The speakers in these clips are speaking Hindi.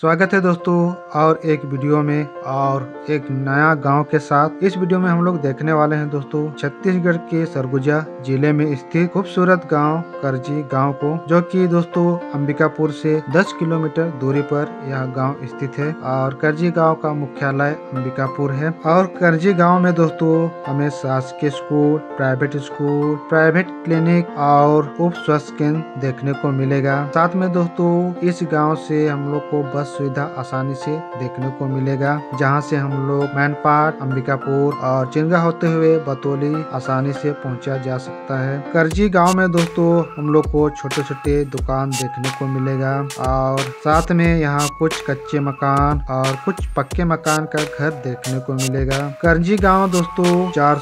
स्वागत है दोस्तों और एक वीडियो में और एक नया गाँव के साथ। इस वीडियो में हम लोग देखने वाले हैं दोस्तों छत्तीसगढ़ के सरगुजा ज़िले में स्थित खूबसूरत गाँव करजी गाँव को, जो कि दोस्तों अंबिकापुर से 10 किलोमीटर दूरी पर यह गाँव स्थित है और करजी गाँव का मुख्यालय अंबिकापुर है। और करजी गाँव में दोस्तों हमें शासकीय school, private school, private clinic और उप स्वास्थ्य केंद्र देखने को मिलेगा। साथ में दोस्तों इस गाँव से हम लोग को बस सुविधा आसानी से देखने को मिलेगा, जहाँ से हम लोग मैनपाट, अंबिकापुर और चिंगा होते हुए बतौली आसानी से पहुँचा जा सकता है। करजी गाँव में दोस्तों, हम लोग को छोटे छोटे दुकान देखने को मिलेगा और साथ में यहाँ कुछ कच्चे मकान और कुछ पक्के मकान का घर देखने को मिलेगा। करजी गाँव दोस्तों, चार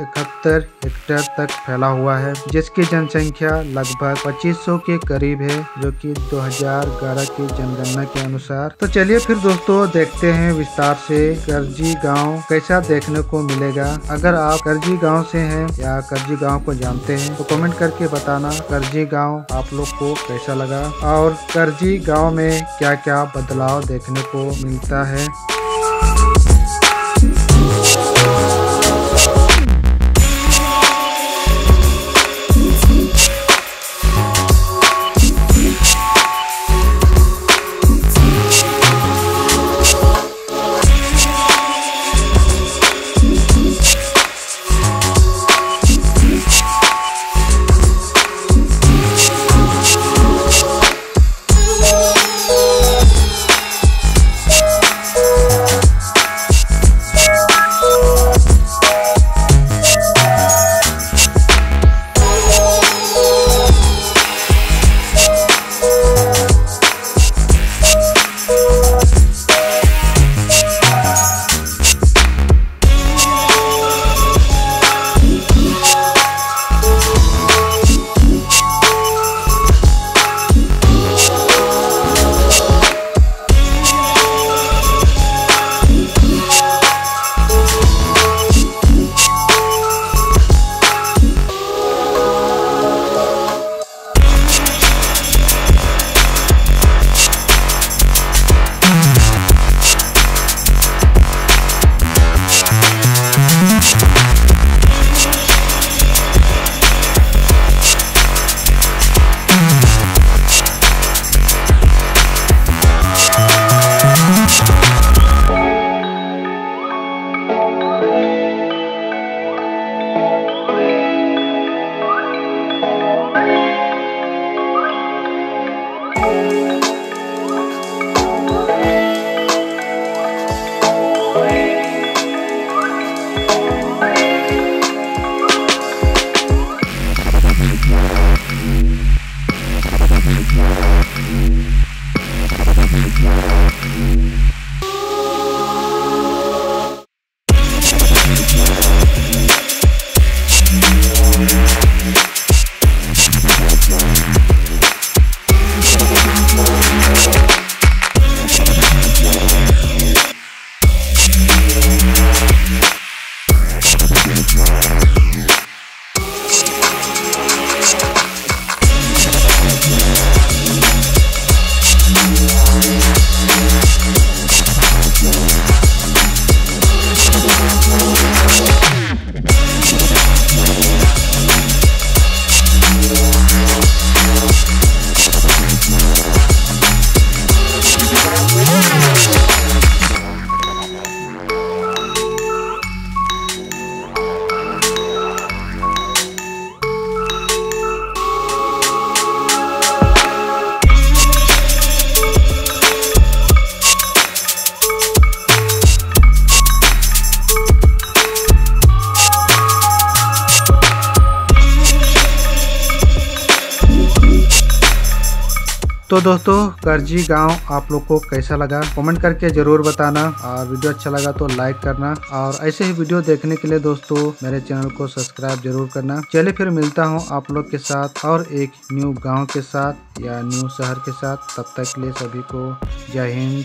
इकहत्तर हेक्टेयर तक फैला हुआ है, जिसकी जनसंख्या लगभग 2500 के करीब है, जो कि 2011 की जनगणना के अनुसार तो चलिए फिर दोस्तों देखते हैं विस्तार से करजी गाँव कैसा देखने को मिलेगा। अगर आप करजी गाँव से हैं या करजी गाँव को जानते हैं तो कमेंट करके बताना करजी गाँव आप लोग को कैसा लगा। और करजी गाँव में क्या क्या बदलाव देखने को मिलता है। तो दोस्तों, करजी गाँव आप लोग को कैसा लगा? कमेंट करके ज़रूर बताना। और वीडियो अच्छा लगा तो लाइक करना। और ऐसे ही वीडियो देखने के लिए दोस्तों, मेरे चैनल को सब्सक्राइब ज़रूर करना। चलिए फिर मिलता हूँ आप लोग के साथ और एक न्यू गाँव के साथ या न्यू शहर के साथ। तब तक के लिए सभी को जय हिंद।